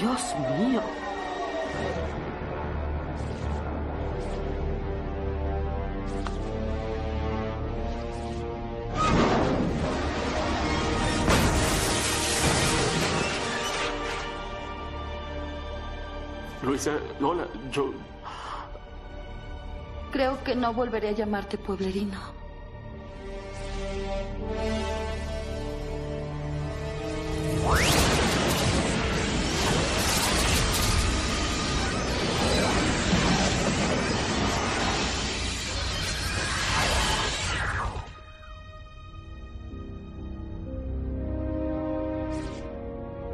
Dios mío. Luisa, hola, yo... Creo que no volveré a llamarte pueblerino.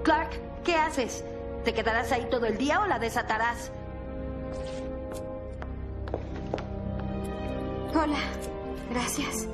Clark, ¿qué haces? ¿Te quedarás ahí todo el día o la desatarás? Hola. Gracias.